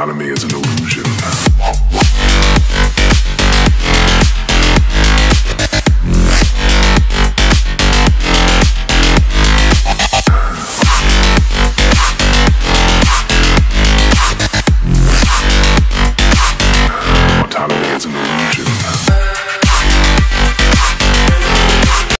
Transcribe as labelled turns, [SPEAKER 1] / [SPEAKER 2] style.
[SPEAKER 1] economy is an illusion.